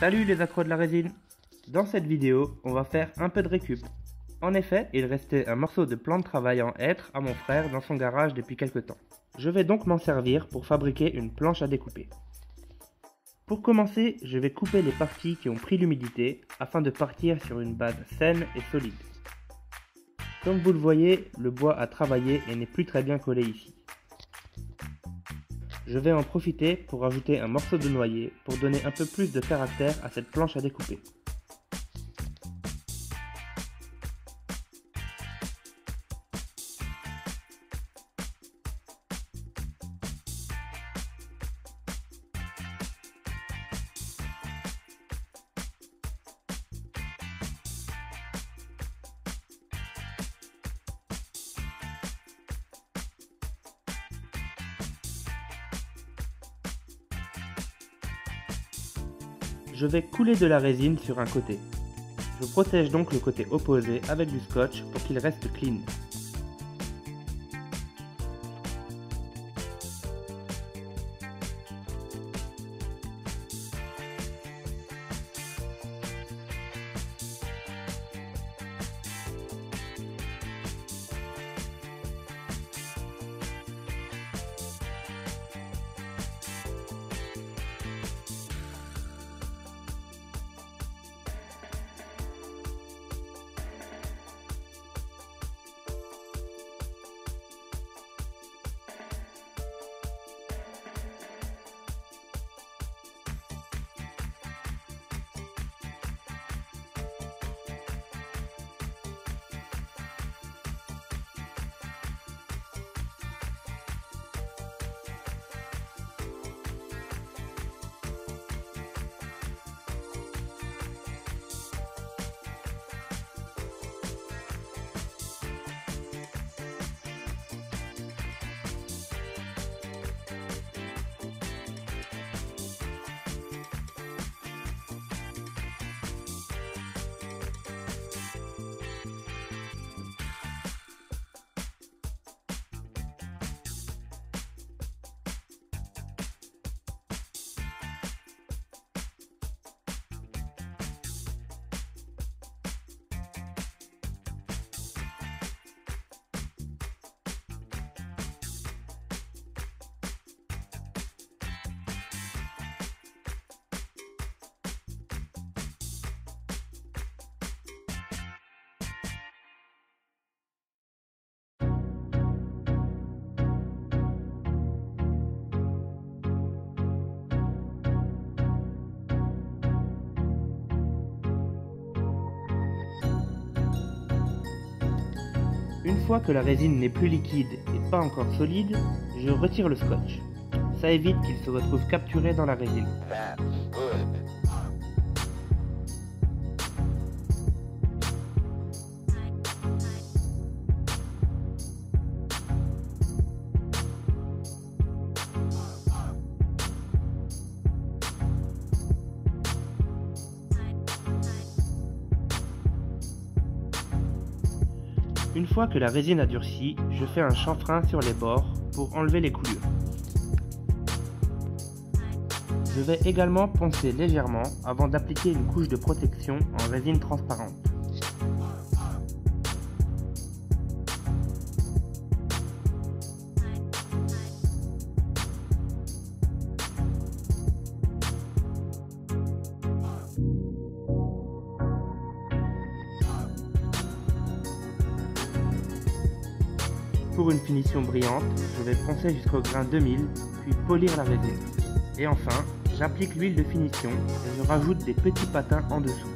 Salut les accros de la résine Dans cette vidéo, on va faire un peu de récup. En effet, il restait un morceau de plan de travail en hêtre à mon frère dans son garage depuis quelques temps. Je vais donc m'en servir pour fabriquer une planche à découper. Pour commencer, je vais couper les parties qui ont pris l'humidité afin de partir sur une base saine et solide. Comme vous le voyez, le bois a travaillé et n'est plus très bien collé ici. Je vais en profiter pour ajouter un morceau de noyer pour donner un peu plus de caractère à cette planche à découper. Je vais couler de la résine sur un côté. Je protège donc le côté opposé avec du scotch pour qu'il reste clean. Une fois que la résine n'est plus liquide et pas encore solide, je retire le scotch. Ça évite qu'il se retrouve capturé dans la résine. Une fois que la résine a durci, je fais un chanfrein sur les bords pour enlever les coulures. Je vais également poncer légèrement avant d'appliquer une couche de protection en résine transparente. Pour une finition brillante, je vais poncer jusqu'au grain 2000, puis polir la résine. Et enfin, j'applique l'huile de finition et je rajoute des petits patins en dessous.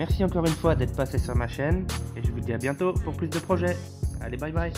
Merci encore une fois d'être passé sur ma chaîne et je vous dis à bientôt pour plus de projets. Allez bye bye